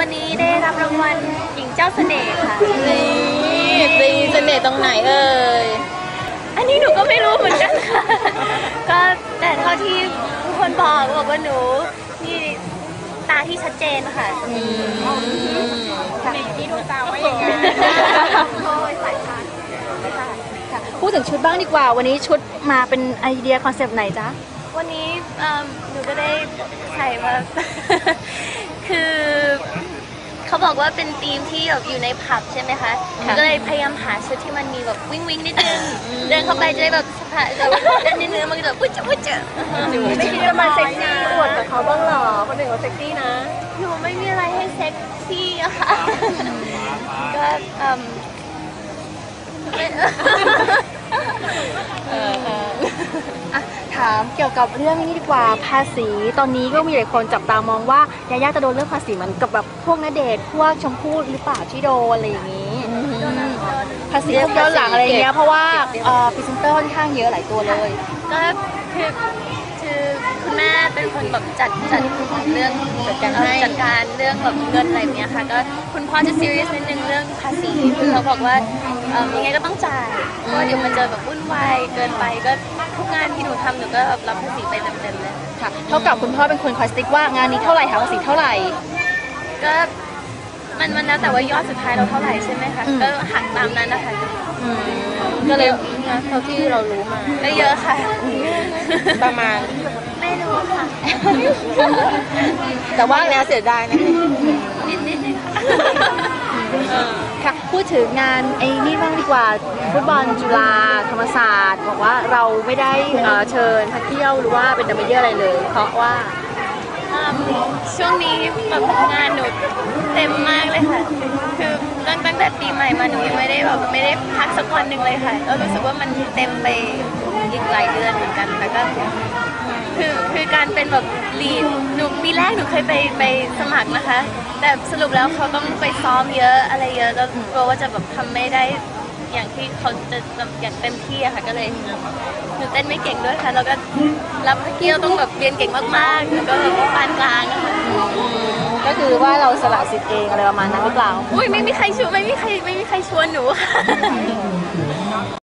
วันนี้ได้รับรางวัลหญิงเจ้าเสน่ห์ค่ะ นี่ตีเสน่ห์ตรงไหนเอ่ย อันนี้หนูก็ไม่รู้เหมือนกันค่ะ ก็แต่เท่าที่ทุกคนบอกบอกว่าหนูมีตาที่ชัดเจนค่ะค่ะที่ดูตาว่าอย่างนั้นโอ้ยสายตาค่ะพูดถึงชุดบ้างดีกว่า วันนี้ชุดมาเป็นไอเดียคอนเซปต์ไหนจ๊ะ วันนี้เอิ่มหนูก็ได้ใส่มา คือ เขาบอกว่าเป็นธีมที่แบบอยู่ในผับใช่ไหมคะหนูก็เลยพยายามหาชุดที่มันมีแบบวิ่งวิ่งนิดนึงเดินเข้าไปจะได้แบบสะพายแบบเดินนิดนึงมันก็จะปุ๊บจะปุ๊บจะไม่คิดว่ามันเซ็กซี่อวดกับเขาบ้างหรอ คนอื่นเขาเซ็กซี่นะ หนูไม่มีอะไรให้เซ็กซี่อะค่ะก็เอิ่มไม่ อะถามเกี่ยวกับเรื่องนี้ดีกว่าภาษี ตอนนี้ก็มีหลายคนจับตามองว่ายาย่าจะโดนเรื่องภาษีเหมือนกับแบบพวกณเดชน์พวกชมพู่หรือเปล่าที่โดนอะไรอย่างนี้ภาษีพวกย้อนหลังอะไรอย่างเงี้ยเพราะว่าเอ่อพรีเซนเตอร์ค่อนข้างเยอะหลายตัวเลยก็คือคือคุณแม่เป็นคนแบบจัดจัดเรื่องจัดการจัดการเรื่องแบบเงินอะไรเนี้ยค่ะก็คุณพ่อจะ serious นิดนึงเรื่องภาษีคือเขาบอกว่าเอิ่มยังไงก็ต้องจ่ายเพราะเดี๋ยวมันจะแบบวุ่นวายเกินไปก็ ทุกงานที่หนูทำหนูก็แบบรับภาษีไปเต็มๆเลยค่ะ เท่ากับคุณพ่อเป็นคนคอยสติ๊กว่างานนี้เท่าไหร่หาภาษีเท่าไหร่ ก็มันมันแล้วแต่ว่ายอดสุดท้ายเราเท่าไหร่ใช่ไหมคะอืม ก็หักตามนั้นนะคะก็เลยนะเท่าที่เรารู้มา ก็เยอะค่ะ ประมาณ ไม่รู้ค่ะแต่ว่า แล้วเสียดายนะนิดนิดนึงค่ะ พูดถึงงานไอ้นี่บ้างดีกว่าฟุตบอลจุฬาธรรมศาสตร์บอกว่าเราไม่ได้เอ่อเชิญพระเกี้ยวหรือว่าเป็นดรัมเมเยอร์อะไรเลย เพราะว่าอืมช่วงนี้แบบงานหนูเต็มมากเลยค่ะ คือตั้งตั้งแต่ปีใหม่มาหนูยังไม่ได้แบบไม่ได้พักสักวันหนึ่งเลยค่ะแล้วรู้สึกว่ามันเต็มไปอีกหลายเดือนเหมือนกันแล้วก็คือคือการเป็นแบบลีดหนู กหนูเคยไปไปสมัครนะคะ แต่สรุปแล้วเขาต้องไปซ้อมเยอะอะไรเยอะแล้วกลัวว่าจะแบบทำไม่ได้อย่างที่เขาจะอย่างเต็มที่อะค่ะก็เลยหนูเต้นไม่เก่งด้วยค่ะ แล้วก็รับเมื่อกี้เราต้องแบบเรียนเก่งมากๆแล้วก็แบบปานกลางอะค่ะก็คือว่าเราสละสิทธิ์เองอะไรประมาณนั้นหรือเปล่า อุ้ยไม่มีใครชวนไม่มีใครไม่มีใครชวนหนูค่ะ